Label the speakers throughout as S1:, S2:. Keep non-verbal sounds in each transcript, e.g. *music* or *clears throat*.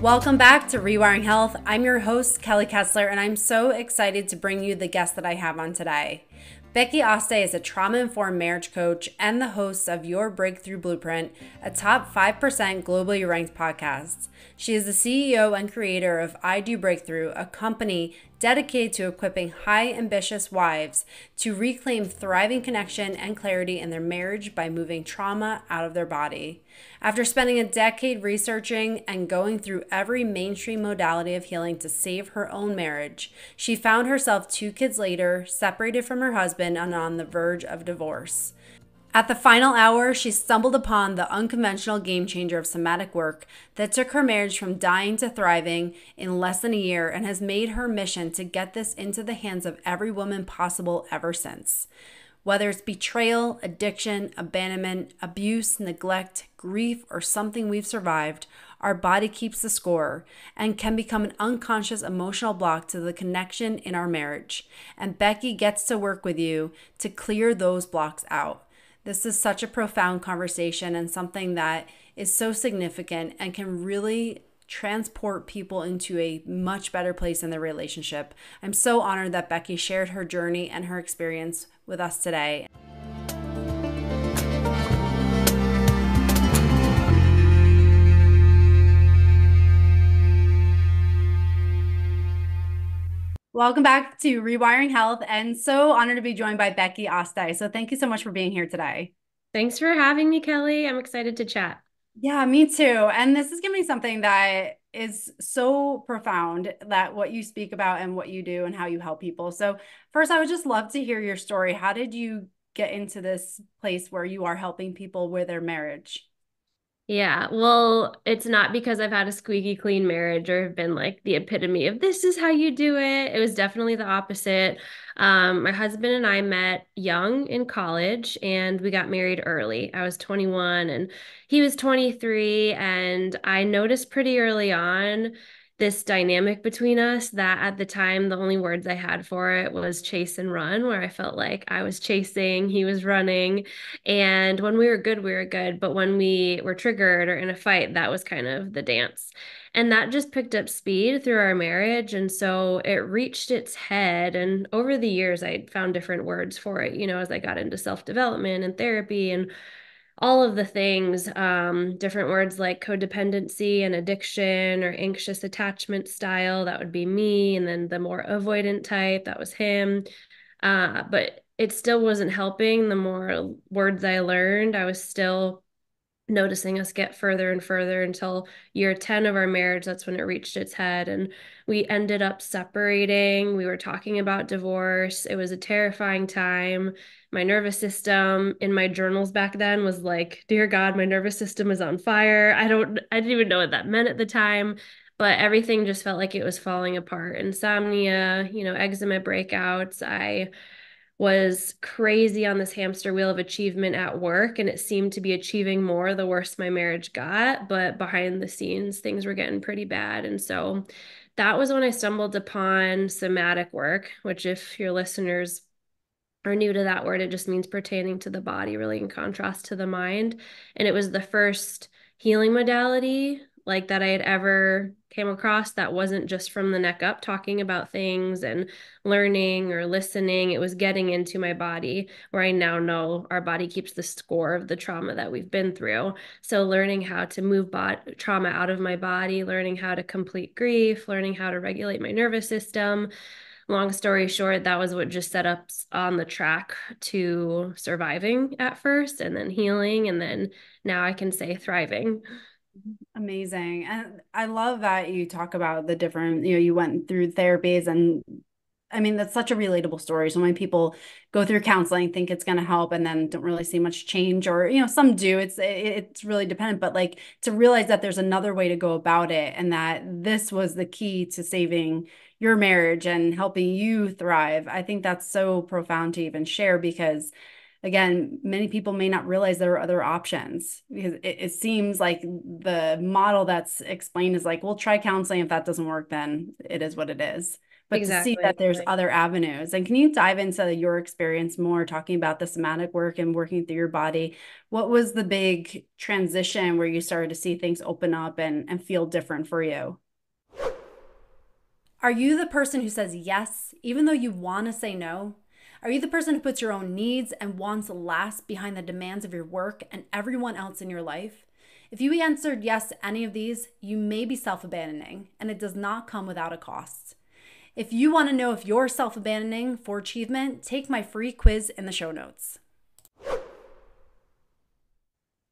S1: Welcome back to Rewiring Health. I'm your host, Kelly Kessler, and I'm so excited to bring you the guest that I have on today. Becky Aste is a trauma informed marriage coach and the host of Your Breakthrough Blueprint, a top 5% globally ranked podcast. She is the CEO and creator of I Do Breakthrough, a company dedicated to equipping high ambitious wives to reclaim thriving connection and clarity in their marriage by moving trauma out of their body. After spending a decade researching and going through every mainstream modality of healing to save her own marriage, she found herself two kids later, separated from her husband and on the verge of divorce. At the final hour, she stumbled upon the unconventional game changer of somatic work that took her marriage from dying to thriving in less than a year and has made her mission to get this into the hands of every woman possible ever since. Whether it's betrayal, addiction, abandonment, abuse, neglect, grief, or something we've survived, our body keeps the score and can become an unconscious emotional block to the connection in our marriage. And Becky gets to work with you to clear those blocks out. This is such a profound conversation and something that is so significant and can really transport people into a much better place in their relationship. I'm so honored that Becky shared her journey and her experience with us today. Welcome back to Rewiring Health, and so honored to be joined by Becky Aste. So, thank you so much for being here today.
S2: Thanks for having me, Kelly. I'm excited to chat.
S1: Yeah, me too. And this is going to be something that is so profound that what you speak about and what you do and how you help people. So, first, I would just love to hear your story. How did you get into this place where you are helping people with their marriage?
S2: Yeah, well, it's not because I've had a squeaky clean marriage or have been like the epitome of this is how you do it. It was definitely the opposite. Um, my husband and I met young in college and we got married early. I was 21 and he was 23. And I noticed pretty early on this dynamic between us that at the time the only words I had for it was chase and run, where I felt like I was chasing, he was running. And when we were good, we were good. But when we were triggered or in a fight, that was kind of the dance. And that just picked up speed through our marriage. And so it reached its head. And over the years, I found different words for it, you know, as I got into self development and therapy and all of the things, um, different words like codependency and addiction or anxious attachment style, that would be me. And then the more avoidant type, that was him. Uh, but it still wasn't helping. The more words I learned, I was still noticing us get further and further until year 10 of our marriage that's when it reached its head and we ended up separating. We were talking about divorce. It was a terrifying time. My nervous system in my journals back then was like dear god my nervous system is on fire. I don't i didn't even know what that meant at the time but everything just felt like it was falling apart. Insomnia you know eczema breakouts. I was crazy on this hamster wheel of achievement at work and it seemed to be achieving more the worse my marriage got but behind the scenes things were getting pretty bad. And so that was when i stumbled upon somatic work which if your listeners are new to that word it just means pertaining to the body really in contrast to the mind. And it was the first healing modality like that I had ever came across that wasn't just from the neck up talking about things and learning or listening. It was getting into my body where I now know our body keeps the score of the trauma that we've been through. So learning how to move trauma out of my body, learning how to complete grief, learning how to regulate my nervous system. Long story short, that was what just set us on the track to surviving at first and then healing. And then now I can say thriving.
S1: Amazing. And I love that you talk about the different, you know, you went through therapies and I mean, that's such a relatable story. So many people go through counseling, think it's going to help, and then don't really see much change, or you know, some do. It's it's really dependent, but like to realize that there's another way to go about it, and that this was the key to saving your marriage and helping you thrive. I think that's so profound to even share because again, many people may not realize there are other options because it, it, seems like the model that's explained is like, well, try counseling. If that doesn't work, then it is what it is. but
S2: exactly.
S1: to see that there's other avenues. And can you dive into your experience more talking about the somatic work and working through your body? What was the big transition where you started to see things open up and, and feel different for you? Are you the person who says yes, even though you want to say no? Are you the person who puts your own needs and wants last behind the demands of your work and everyone else in your life? If you answered yes to any of these, you may be self abandoning, and it does not come without a cost. If you want to know if you're self abandoning for achievement, take my free quiz in the show notes.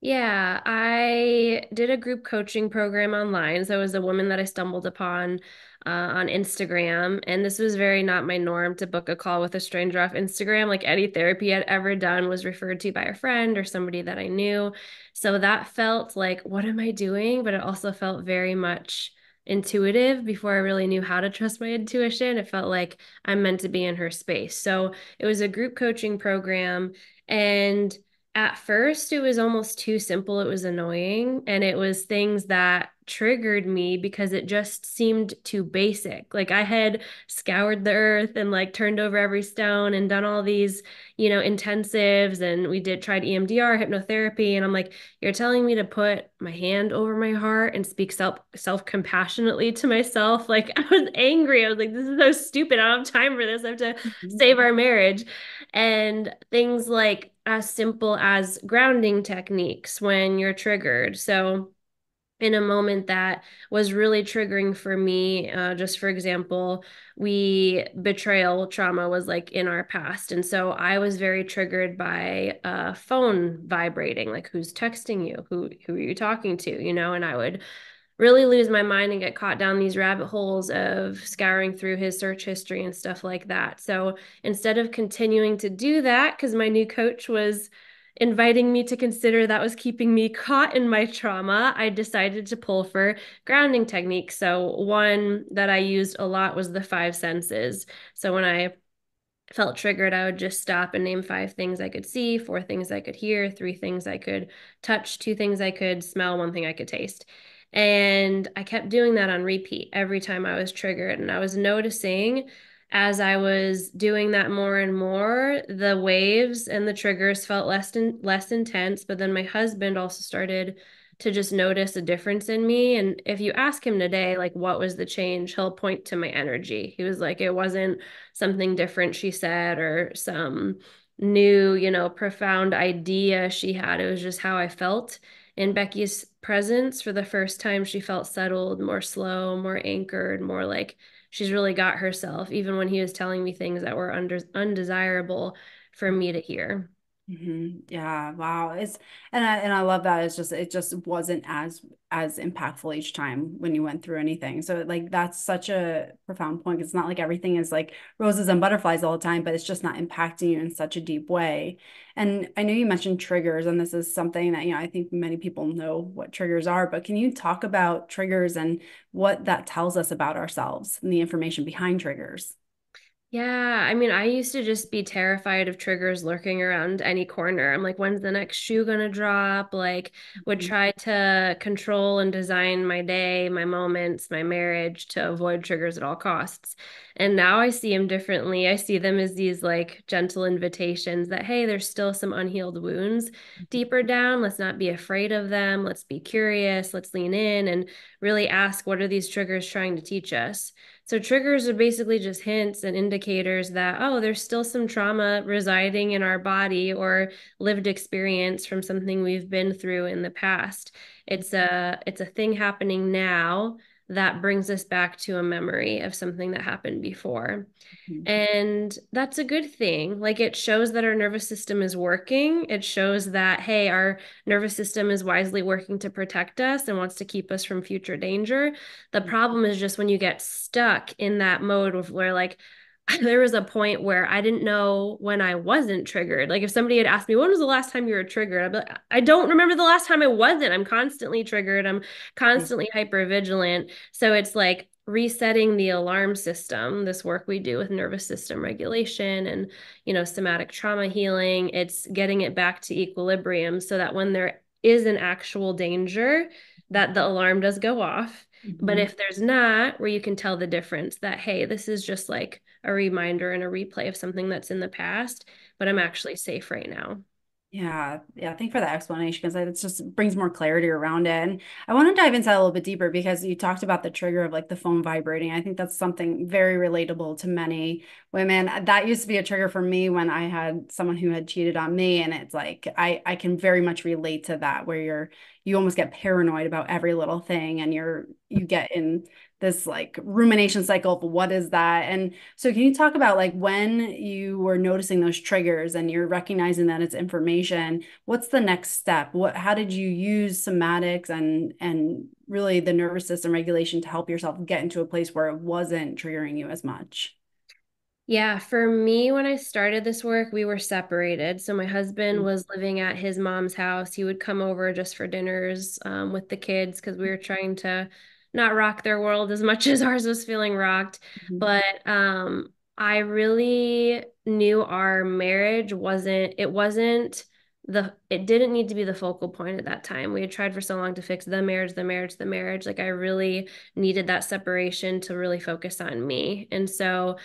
S2: Yeah, I did a group coaching program online. So it was a woman that I stumbled upon uh, on Instagram. And this was very not my norm to book a call with a stranger off Instagram. Like any therapy I'd ever done was referred to by a friend or somebody that I knew. So that felt like, what am I doing? But it also felt very much intuitive before I really knew how to trust my intuition. It felt like I'm meant to be in her space. So it was a group coaching program. And at first it was almost too simple. It was annoying. And it was things that triggered me because it just seemed too basic. Like I had scoured the earth and like turned over every stone and done all these, you know, intensives and we did tried EMDR, hypnotherapy and I'm like you're telling me to put my hand over my heart and speak self self compassionately to myself. *laughs* Like I was angry. I was like this is so stupid. I don't have time for this. I have to mm-hmm. save our marriage. And things like as simple as grounding techniques when you're triggered. So in a moment that was really triggering for me. Uh, just for example, we betrayal trauma was like in our past. And so I was very triggered by a phone vibrating, like who's texting you? Who who are you talking to? You know, and I would really lose my mind and get caught down these rabbit holes of scouring through his search history and stuff like that. So instead of continuing to do that, because my new coach was inviting me to consider that was keeping me caught in my trauma, I decided to pull for grounding techniques. So, one that I used a lot was the five senses. So, when I felt triggered, I would just stop and name five things I could see, four things I could hear, three things I could touch, two things I could smell, one thing I could taste. And I kept doing that on repeat every time I was triggered. And I was noticing as I was doing that more and more, the waves and the triggers felt less in, less intense. But then my husband also started to just notice a difference in me. And if you ask him today, like, what was the change, he'll point to my energy. He was like, it wasn't something different she said or some new, you know, profound idea she had. It was just how I felt in Becky's presence. For the first time, she felt settled, more slow, more anchored, more like, she's really got herself, even when he was telling me things that were under undesirable for me to hear.
S1: Mm-hmm. Yeah, wow. It's and I and I love that. It's just it just wasn't as as impactful each time when you went through anything. So like that's such a profound point. It's not like everything is like roses and butterflies all the time, but it's just not impacting you in such a deep way. And I know you mentioned triggers, and this is something that you know I think many people know what triggers are. But can you talk about triggers and what that tells us about ourselves and the information behind triggers?
S2: Yeah, I mean, I used to just be terrified of triggers lurking around any corner. I'm like, when's the next shoe gonna drop? Like, would mm-hmm. try to control and design my day, my moments, my marriage to avoid triggers at all costs. And now I see them differently. I see them as these like gentle invitations that, hey, there's still some unhealed wounds mm-hmm. deeper down. Let's not be afraid of them. Let's be curious. Let's lean in and really ask, what are these triggers trying to teach us? So triggers are basically just hints and indicators that, oh, there's still some trauma residing in our body or lived experience from something we've been through in the past. It's a it's a thing happening now that brings us back to a memory of something that happened before. Mm-hmm. And that's a good thing. Like it shows that our nervous system is working. It shows that, hey, our nervous system is wisely working to protect us and wants to keep us from future danger. The mm-hmm. problem is just when you get stuck in that mode of where, like, *laughs* there was a point where I didn't know when I wasn't triggered. Like if somebody had asked me, when was the last time you were triggered? I'd be like, I don't remember the last time I wasn't. I'm constantly triggered. I'm constantly mm-hmm. hyper vigilant. So it's like resetting the alarm system, this work we do with nervous system regulation and, you know, somatic trauma healing, it's getting it back to equilibrium so that when there is an actual danger, that the alarm does go off Mm-hmm. But if there's not, where you can tell the difference that, hey, this is just like a reminder and a replay of something that's in the past, but I'm actually safe right now.
S1: Yeah, yeah. Thank for that explanation because it just brings more clarity around it. And I want to dive into that a little bit deeper because you talked about the trigger of like the phone vibrating. I think that's something very relatable to many women. That used to be a trigger for me when I had someone who had cheated on me. And it's like I I can very much relate to that where you're you almost get paranoid about every little thing and you're you get in this like rumination cycle of what is that and so can you talk about like when you were noticing those triggers and you're recognizing that it's information what's the next step what how did you use somatics and and really the nervous system regulation to help yourself get into a place where it wasn't triggering you as much
S2: yeah, for me, when I started this work, we were separated. So my husband mm-hmm. was living at his mom's house. He would come over just for dinners um, with the kids because we were trying to not rock their world as much *laughs* as ours was feeling rocked. Mm-hmm. But um, I really knew our marriage wasn't, it wasn't the, it didn't need to be the focal point at that time. We had tried for so long to fix the marriage, the marriage, the marriage. Like I really needed that separation to really focus on me. And so,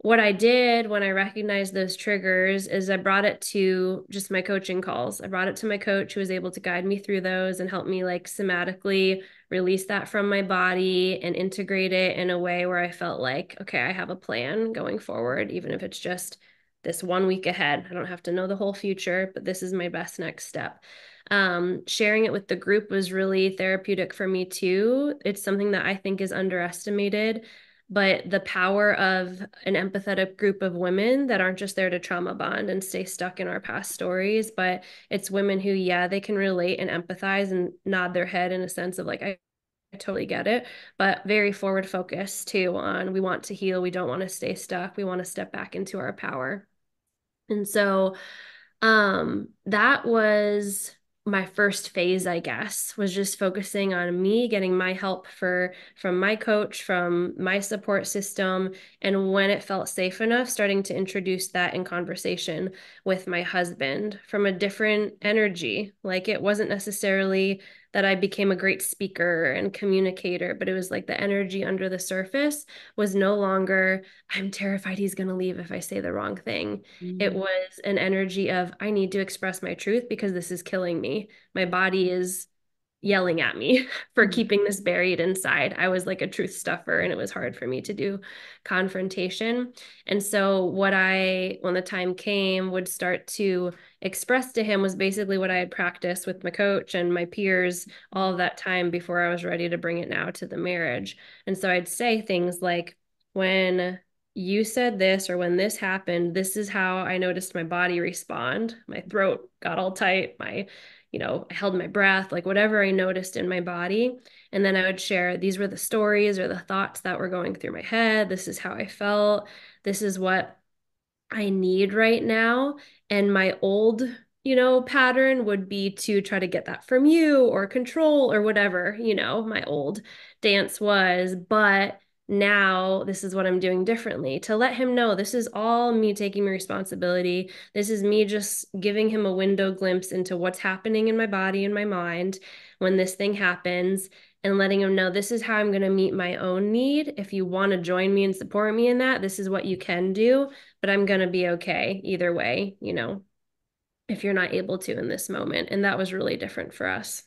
S2: what I did when I recognized those triggers is I brought it to just my coaching calls. I brought it to my coach who was able to guide me through those and help me like somatically release that from my body and integrate it in a way where I felt like, okay, I have a plan going forward, even if it's just this one week ahead. I don't have to know the whole future, but this is my best next step. Um, sharing it with the group was really therapeutic for me too. It's something that I think is underestimated but the power of an empathetic group of women that aren't just there to trauma bond and stay stuck in our past stories, but it's women who, yeah, they can relate and empathize and nod their head in a sense of like, I, I totally get it, but very forward focused too on we want to heal, we don't want to stay stuck, we want to step back into our power. And so um that was my first phase i guess was just focusing on me getting my help for from my coach from my support system and when it felt safe enough starting to introduce that in conversation with my husband from a different energy. Like it wasn't necessarily that I became a great speaker and communicator, but it was like the energy under the surface was no longer, I'm terrified he's going to leave if I say the wrong thing. Mm-hmm. It was an energy of, I need to express my truth because this is killing me. My body is yelling at me *laughs* for mm-hmm. keeping this buried inside. I was like a truth stuffer and it was hard for me to do confrontation. And so what I when the time came would start to express to him was basically what I had practiced with my coach and my peers all of that time before I was ready to bring it now to the marriage. And so I'd say things like when you said this or when this happened, this is how I noticed my body respond. My throat got all tight, my you know, held my breath, like whatever I noticed in my body. And then I would share these were the stories or the thoughts that were going through my head. This is how I felt. This is what I need right now. And my old, you know, pattern would be to try to get that from you or control or whatever, you know, my old dance was. But now this is what I'm doing differently to let him know this is all me taking responsibility. This is me just giving him a window glimpse into what's happening in my body and my mind when this thing happens and letting him know this is how I'm going to meet my own need. If you want to join me and support me in that, this is what you can do, but I'm going to be okay either way, you know, if you're not able to in this moment. And that was really different for us.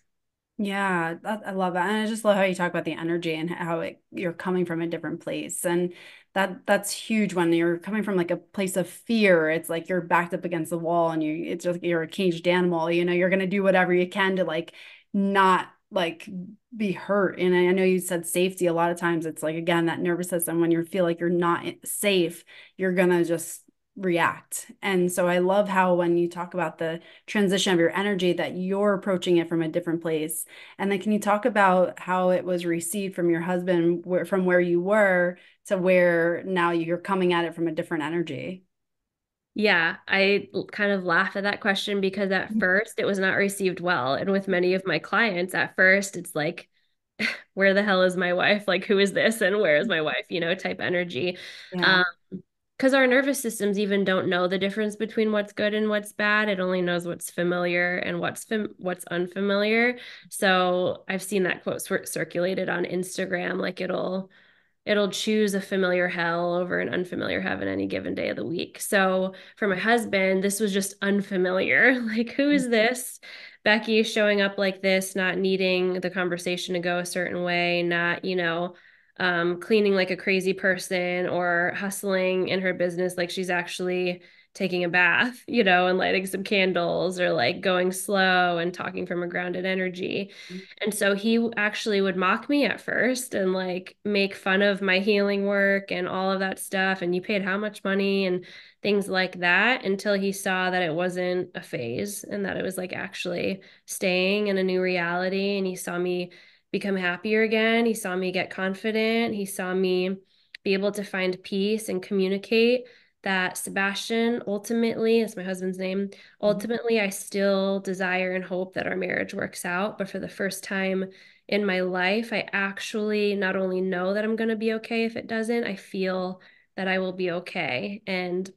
S1: Yeah, that, I love that. And I just love how you talk about the energy and how it, you're coming from a different place. And that that's huge when you're coming from like a place of fear. It's like you're backed up against the wall and you it's just you're a caged animal, you know, you're gonna do whatever you can to like not like be hurt. And I know you said safety a lot of times. It's like again that nervous system when you feel like you're not safe, you're gonna just react. And so I love how when you talk about the transition of your energy that you're approaching it from a different place. And then can you talk about how it was received from your husband where, from where you were to where now you're coming at it from a different energy?
S2: Yeah, I kind of laugh at that question because at mm-hmm. first it was not received well. And with many of my clients, at first it's like, *laughs* where the hell is my wife? Like, who is this? And where is my wife? You know, type energy. Yeah. Um, because our nervous systems even don't know the difference between what's good and what's bad. It only knows what's familiar and what's fam- what's unfamiliar. So I've seen that quote circulated on Instagram, like it'll it'll choose a familiar hell over an unfamiliar heaven any given day of the week. So for my husband, this was just unfamiliar. *laughs* Like, who is mm-hmm. this? Becky showing up like this, not needing the conversation to go a certain way, not, you know, um, cleaning like a crazy person or hustling in her business like she's actually taking a bath, *laughs* you know, and lighting some candles or like going slow and talking from a grounded energy. Mm-hmm. And so he actually would mock me at first and like make fun of my healing work and all of that stuff. And you paid how much money and things like that until he saw that it wasn't a phase and that it was like actually staying in a new reality. And he saw me become happier again. He saw me get confident. He saw me be able to find peace and communicate that Sebastian ultimately, is my husband's name, mm-hmm. ultimately, I still desire and hope that our marriage works out. But for the first time in my life, I actually not only know that I'm going to be okay if it doesn't, I feel that I will be okay. And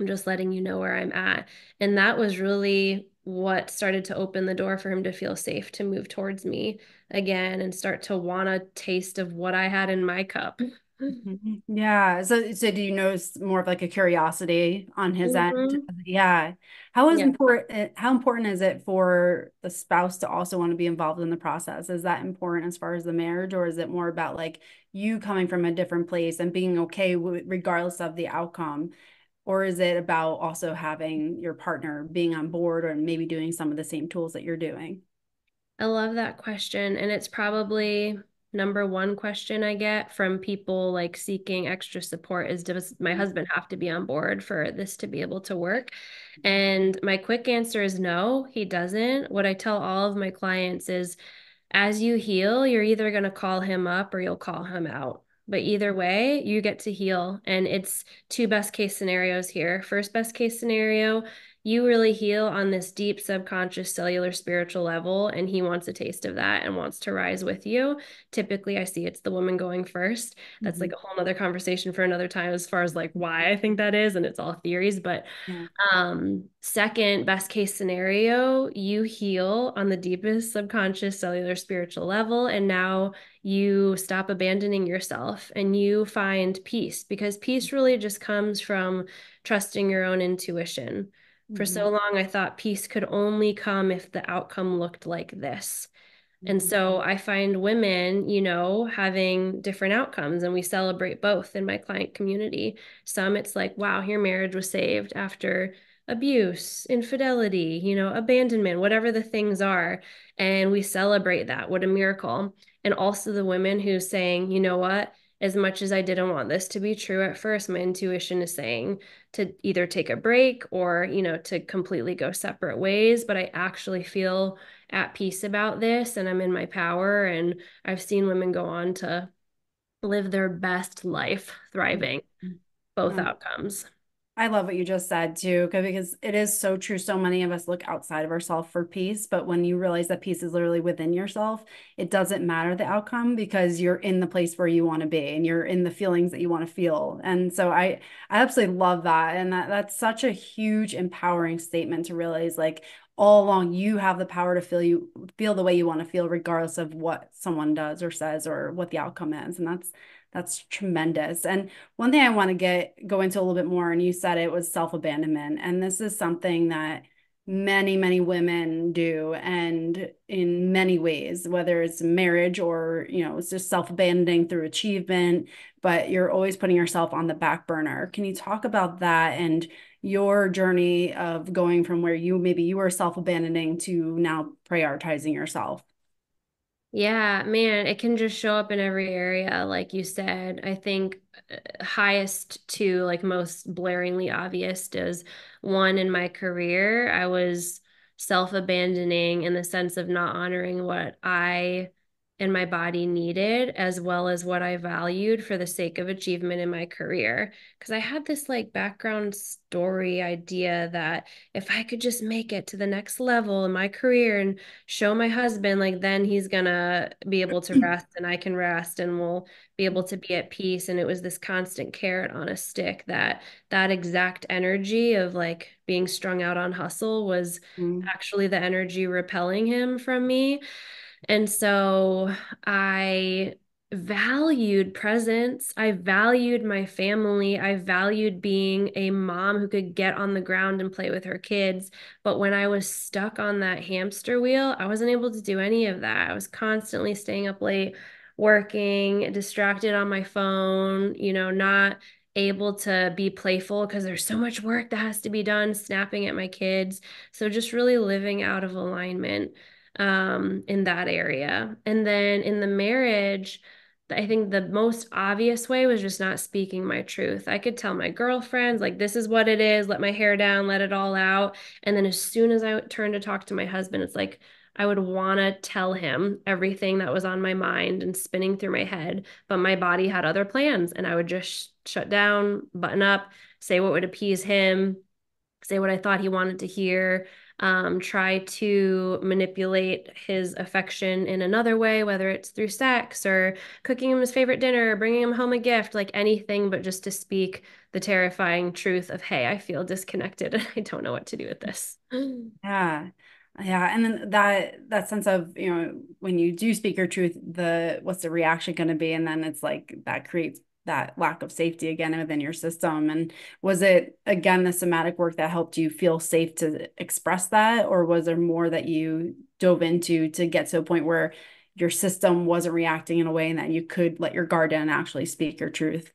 S2: I'm just letting you know where I'm at. And that was really what started to open the door for him to feel safe to move towards me again and start to want a taste of what I had in my cup.
S1: Mm-hmm. Yeah. So, so do you notice more of like a curiosity on his mm-hmm. end? Yeah. How is yeah. important? Eh, how important is it for the spouse to also want to be involved in the process? Is that important as far as the marriage, or is it more about like you coming from a different place and being okay with, regardless of the outcome? Or is it about also having your partner being on board or maybe doing some of the same tools that you're doing?
S2: I love that question. And it's probably number one question I get from people like seeking extra support is does my mm-hmm. husband have to be on board for this to be able to work? And my quick answer is no, he doesn't. What I tell all of my clients is as you heal, you're either going to call him up or you'll call him out. But either way, you get to heal. And it's two best case scenarios here. First best case scenario, you really heal on this deep subconscious cellular spiritual level and he wants a taste of that and wants to rise with you typically i see it's the woman going first that's mm-hmm. like a whole nother conversation for another time as far as like why i think that is and it's all theories but yeah. um second best case scenario you heal on the deepest subconscious cellular spiritual level and now you stop abandoning yourself and you find peace because peace really just comes from trusting your own intuition for so mm-hmm. long, I thought peace could only come if the outcome looked like this. And mm-hmm. so I find women, you know, having different outcomes, and we celebrate both in my client community. Some it's like, wow, your marriage was saved after abuse, infidelity, you know, abandonment, whatever the things are. And we celebrate that. What a miracle. And also the women who's saying, you know what, as much as I didn't want this to be true at first, my intuition is saying to either take a break or, you know, to completely go separate ways. But I actually feel at peace about this and I'm in my power. And I've seen women go on to live their best life thriving, mm-hmm. both yeah. outcomes.
S1: I love what you just said too, because it is so true. So many of us look outside of ourselves for peace, but when you realize that peace is literally within yourself, it doesn't matter the outcome because you're in the place where you want to be and you're in the feelings that you want to feel. And so I, I absolutely love that, and that that's such a huge empowering statement to realize, like all along, you have the power to feel you feel the way you want to feel, regardless of what someone does or says or what the outcome is, and that's that's tremendous. And one thing I want to get go into a little bit more, and you said it was self-abandonment. And this is something that many, many women do and in many ways, whether it's marriage or, you know, it's just self-abandoning through achievement, but you're always putting yourself on the back burner. Can you talk about that and your journey of going from where you maybe you were self-abandoning to now prioritizing yourself?
S2: Yeah, man, it can just show up in every area, like you said. I think uh, highest to like most blaringly obvious is one in my career. I was self-abandoning in the sense of not honoring what I and my body needed, as well as what I valued for the sake of achievement in my career. Because I had this like background story idea that if I could just make it to the next level in my career and show my husband, like then he's gonna be able to *clears throat* rest and I can rest and we'll be able to be at peace. And it was this constant carrot on a stick that that exact energy of like being strung out on hustle was mm. actually the energy repelling him from me. And so I valued presence. I valued my family. I valued being a mom who could get on the ground and play with her kids. But when I was stuck on that hamster wheel, I wasn't able to do any of that. I was constantly staying up late, working, distracted on my phone, you know, not able to be playful because there's so much work that has to be done, snapping at my kids. So just really living out of alignment um, in that area. And then in the marriage, I think the most obvious way was just not speaking my truth. I could tell my girlfriends, like, this is what it is, let my hair down, let it all out. And then as soon as I turned to talk to my husband, it's like, I would want to tell him everything that was on my mind and spinning through my head, but my body had other plans. And I would just shut down, button up, say what would appease him, say what I thought he wanted to hear, um, try to manipulate his affection in another way, whether it's through sex or cooking him his favorite dinner, bringing him home a gift, like anything, but just to speak the terrifying truth of, hey, I feel disconnected and *laughs* I don't know what to do with this. *laughs*
S1: Yeah. Yeah, and then that that sense of you know when you do speak your truth, the what's the reaction going to be, and then it's like that creates that lack of safety again within your system and was it again the somatic work that helped you feel safe to express that or was there more that you dove into to get to a point where your system wasn't reacting in a way and that you could let your guard down and actually speak your truth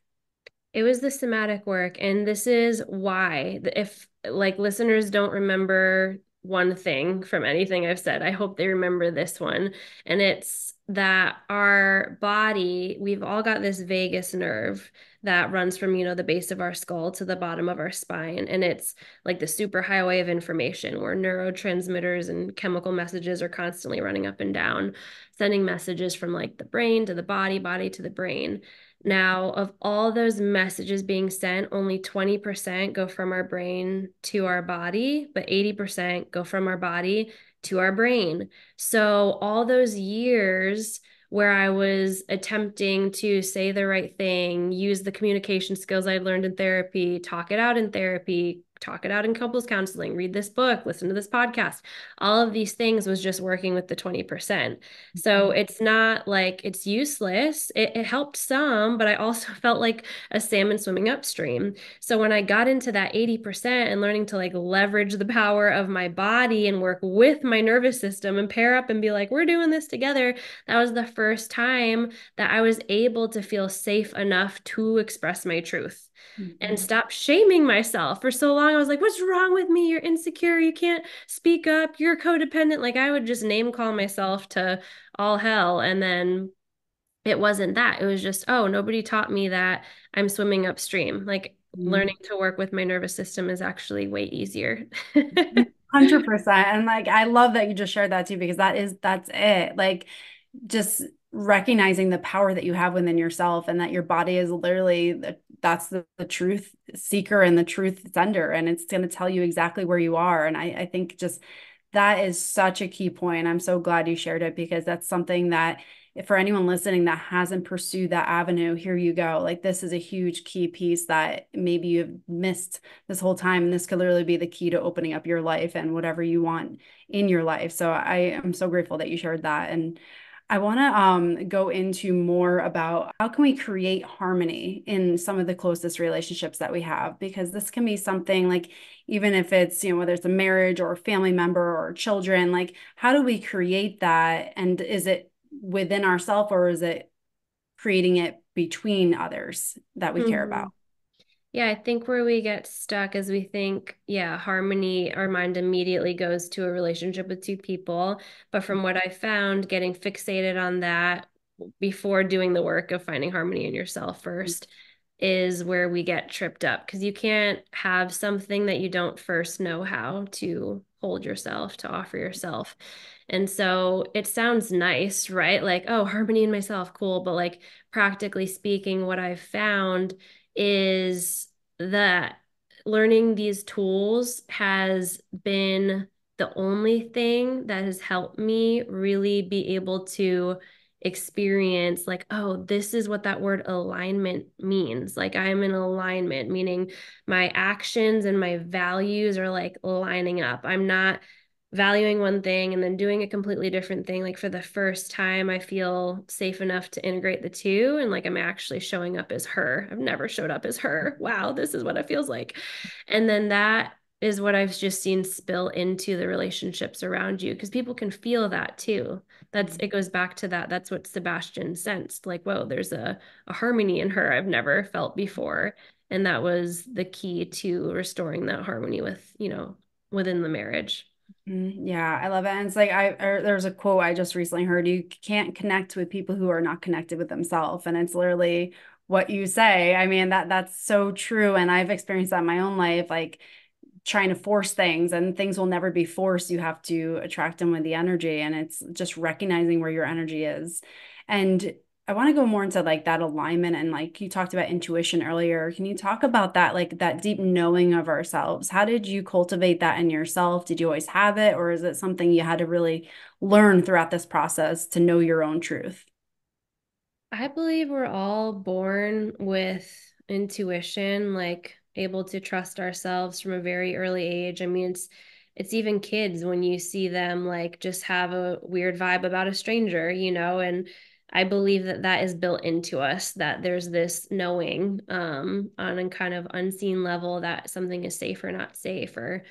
S2: it was the somatic work and this is why if like listeners don't remember one thing from anything I've said. I hope they remember this one. And it's that our body, we've all got this vagus nerve that runs from, you know, the base of our skull to the bottom of our spine. And it's like the super highway of information where neurotransmitters and chemical messages are constantly running up and down, sending messages from like the brain to the body, body to the brain. Now, of all those messages being sent, only 20% go from our brain to our body, but 80% go from our body to our brain. So, all those years where I was attempting to say the right thing, use the communication skills I learned in therapy, talk it out in therapy, talk it out in couples counseling, read this book, listen to this podcast. All of these things was just working with the 20%. So mm-hmm. it's not like it's useless. It, it helped some, but I also *laughs* felt like a salmon swimming upstream. So when I got into that 80% and learning to like leverage the power of my body and work with my nervous system and pair up and be like, we're doing this together, that was the first time that I was able to feel safe enough to express my truth mm-hmm. and stop shaming myself. For so long, I was like, what's wrong with me? You're insecure. You can't speak up. You're codependent. Like I would just name call myself to all hell. And then it wasn't that. It was just, oh, nobody taught me that I'm swimming upstream. Like mm-hmm. learning to work with my nervous system is actually way easier. *laughs*
S1: 100% and like i love that you just shared that too because that is that's it like just recognizing the power that you have within yourself and that your body is literally the, that's the, the, truth seeker and the truth sender and it's going to tell you exactly where you are and I, I think just that is such a key point i'm so glad you shared it because that's something that for anyone listening that hasn't pursued that avenue here you go like this is a huge key piece that maybe you've missed this whole time and this could literally be the key to opening up your life and whatever you want in your life so i am so grateful that you shared that and I want to um, go into more about how can we create harmony in some of the closest relationships that we have? Because this can be something like even if it's you know whether it's a marriage or a family member or children like how do we create that? And is it within ourselves or is it creating it between others that we mm-hmm. care about
S2: yeah, I think where we get stuck is we think, yeah, harmony, our mind immediately goes to a relationship with two people. But from what I found, getting fixated on that before doing the work of finding harmony in yourself first is where we get tripped up because you can't have something that you don't first know how to hold yourself, to offer yourself. And so it sounds nice, right? Like, oh, harmony in myself, cool. But like practically speaking, what I've found is that learning these tools has been the only thing that has helped me really be able to experience like oh this is what that word alignment means. Like i'm in alignment meaning my actions and my values are like lining up. I'm not valuing one thing and then doing a completely different thing like for the first time i feel safe enough to integrate the two and like i'm actually showing up as her. I've never showed up as her. Wow this is what it feels like. And then that is what i've just seen spill into the relationships around you because people can feel that too. That's it goes back to that. That's what sebastian sensed like whoa there's a, a harmony in her i've never felt before. And that was the key to restoring that harmony with you know within the marriage.
S1: Mm-hmm. Mm, yeah, I love it. And it's like I er, there's a quote I just recently heard you can't connect with people who are not connected with themselves. And it's literally what you say. I mean, that that's so true. And I've experienced that in my own life, like trying to force things and things will never be forced. You have to attract them with the energy. And it's just recognizing where your energy is. And I want to go more into like that alignment and like you talked about intuition earlier. Can you talk about that, like that deep knowing of ourselves? How did you cultivate that in yourself? Did you always have it, or is it something you had to really learn throughout this process to know your own truth?
S2: I believe we're all born with intuition, like able to trust ourselves from a very early age. I mean, it's it's even kids when you see them like just have a weird vibe about a stranger, you know, and I believe that that is built into us, that there's this knowing um, on a kind of unseen level that something is safe or not safe or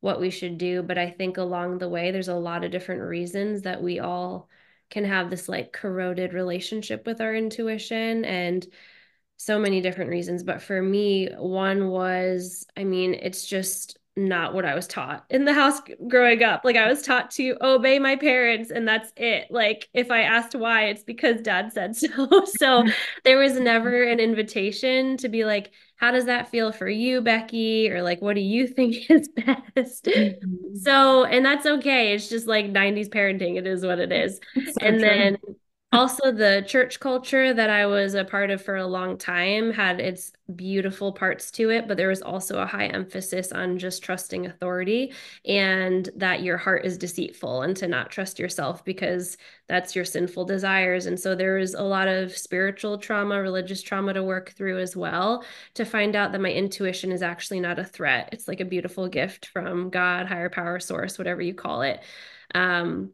S2: what we should do. But I think along the way, there's a lot of different reasons that we all can have this like corroded relationship with our intuition and so many different reasons. But for me, one was, I mean, it's just not what I was taught in the house growing up. Like I was taught to obey my parents and that's it. Like if I asked why, it's because dad said *laughs* so. so *laughs* there was never an invitation to be like, how does that feel for you, Becky? Or like, what do you *laughs* think is best? Mm-hmm. So, and that's okay. It's just like 90s parenting. It is what it is. So and true. then also the church culture that i was a part of for a long time had its beautiful parts to it but there was also a high emphasis on just trusting authority and that your heart is deceitful and to not trust yourself because that's your sinful desires. And so there was a lot of spiritual trauma religious trauma to work through as well to find out that my intuition is actually not a threat. It's like a beautiful gift from god higher power source whatever you call it. Um,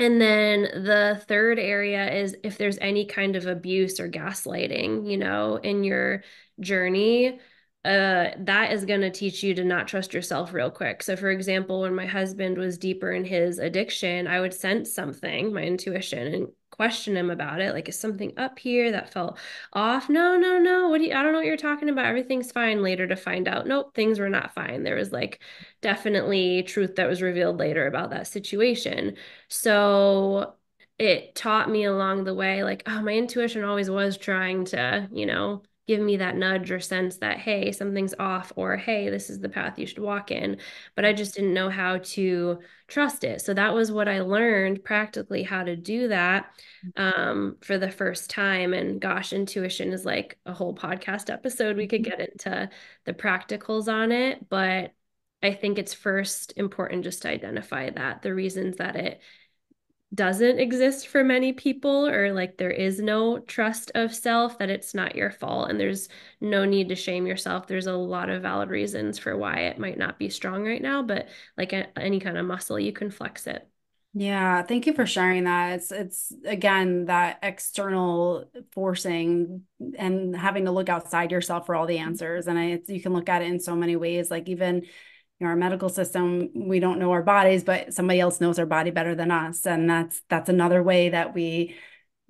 S2: and then the third area is if there's any kind of abuse or gaslighting, you know, in your journey, uh, that is going to teach you to not trust yourself real quick. So, for example, when my husband was deeper in his addiction, I would sense something, my intuition, and question him about it. Like, is something up here that felt off? No, no, no. What do you, I don't know what you're talking about. Everything's fine. Later to find out, nope, things were not fine. There was like definitely truth that was revealed later about that situation. So, it taught me along the way, like, oh, my intuition always was trying to, you know, give me that nudge or sense that hey something's off or hey this is the path you should walk in but i just didn't know how to trust it. So that was what i learned practically how to do that um, for the first time. And gosh intuition is like a whole podcast episode. We could get into the practicals on it but i think it's first important just to identify that the reasons that it doesn't exist for many people or like there is no trust of self that it's not your fault and there's no need to shame yourself there's a lot of valid reasons for why it might not be strong right now but like a, any kind of muscle you can flex it
S1: yeah, thank you for sharing that. It's it's again that external forcing and having to look outside yourself for all the answers. And I, you can look at it in so many ways. Like even know, our medical system, we don't know our bodies, but somebody else knows our body better than us. And that's that's another way that we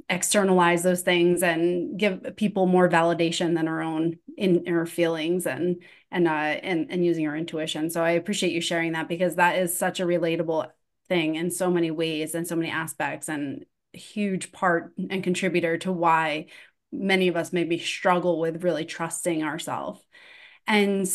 S1: externalize those things and give people more validation than our own inner feelings and and uh and, and using our intuition. So I appreciate you sharing that because that is such a relatable thing in so many ways and so many aspects and huge part and contributor to why many of us maybe struggle with really trusting ourselves. And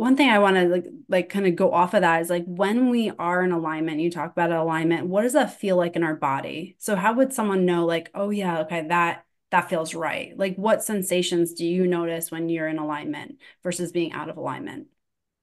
S1: one thing I want to like like kind of go off of that is like when we are in alignment, you talk about alignment, what does that feel like in our body? So how would someone know like, oh yeah, okay, that that feels right? Like what sensations do you notice when you're in alignment versus being out of alignment?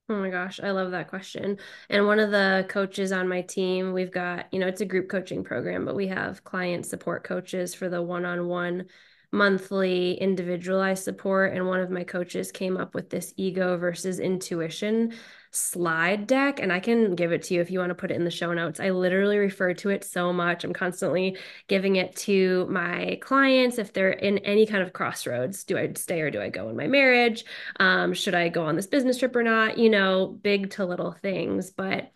S2: Oh my gosh, I love that question. And one of the coaches on my team, we've got, you know, it's a group coaching program, but we have client support coaches for the one on one monthly individualized support. And one of my coaches came up with this ego versus intuition slide deck and I can give it to you if you want to put it in the show notes. I literally refer to it so much. I'm constantly giving it to my clients if they're in any kind of crossroads. Do I stay or do I go in my marriage? Um, should I go on this business trip or not? You know, big to little things. But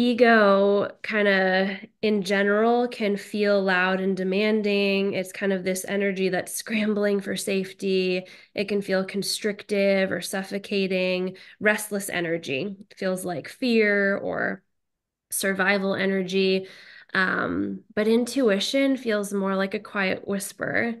S2: ego kind of in general can feel loud and demanding. It's kind of this energy that's scrambling for safety. It can feel constrictive or suffocating, restless energy. It feels like fear or survival energy. Um, but intuition feels more like a quiet whisper.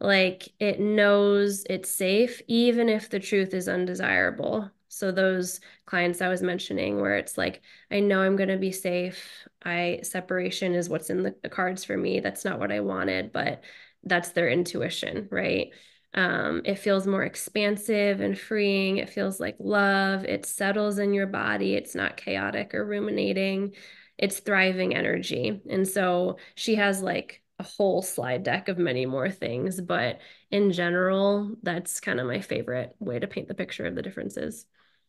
S2: Like it knows it's safe, even if the truth is undesirable. So those clients I was mentioning where it's like, I know I'm going to be safe. I separation is what's in the, the, cards for me. That's not what I wanted, but that's their intuition, right? Um, it feels more expansive and freeing. It feels like love. It settles in your body. It's not chaotic or ruminating. It's thriving energy. And so she has like a whole slide deck of many more things, but in general, that's kind of my favorite way to paint the picture of the differences.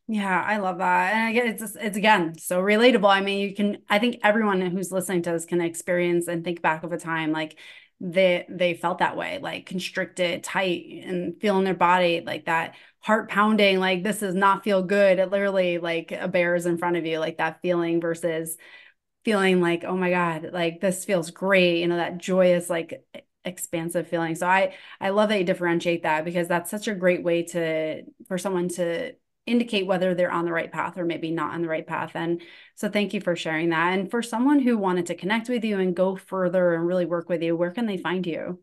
S1: Yeah, I love that. And again, it's just, it's again so relatable. I mean, you can I think everyone who's listening to this can experience and think back of a time like they they felt that way, like constricted, tight, and feeling their body like that heart pounding, like this does not feel good. It literally like a bear is in front of you, like that feeling versus feeling like, oh my God, like this feels great, you know, that joyous, like expansive feeling. So I I love that you differentiate that because that's such a great way to for someone to indicate whether they're on the right path or maybe not on the right path. And so thank you for sharing that. And for someone who wanted to connect with you and go further and really work with you, where can they find you?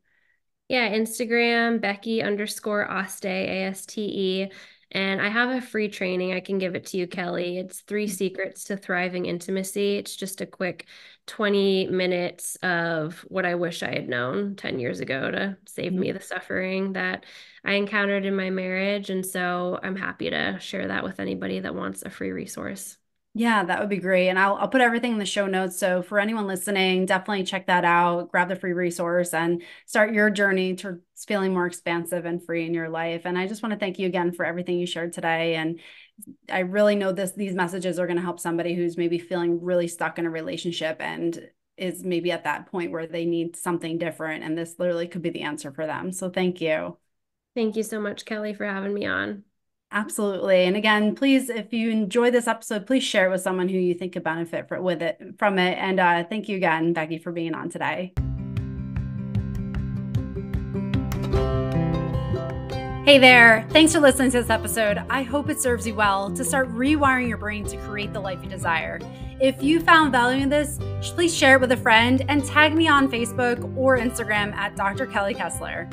S2: Yeah, Instagram, Becky underscore Aste, A S T E. And I have a free training. I can give it to you, Kelly. It's three mm-hmm. secrets to thriving intimacy. It's just a quick 20 minutes of what I wish I had known 10 years ago to save me mm-hmm. the suffering that I encountered in my marriage. And so I'm happy to share that with anybody that wants a free resource.
S1: Yeah, that would be great. And I'll, I'll put everything in the show notes. So for anyone listening, definitely check that out, grab the free resource and start your journey to feeling more expansive and free in your life. And I just want to thank you again for everything you shared today. And I really know this these messages are going to help somebody who's maybe feeling really stuck in a relationship and is maybe at that point where they need something different. And this literally could be the answer for them. So thank you.
S2: Thank you so much, Kelly, for having me on.
S1: Absolutely. And again, please, if you enjoy this episode, please share it with someone who you think could benefit for, with it from it. And uh, thank you again, Becky, for being on today. Hey there. Thanks for listening to this episode. I hope it serves you well to start rewiring your brain to create the life you desire. If you found value in this, please share it with a friend and tag me on Facebook or Instagram at Dr. Kelly Kessler.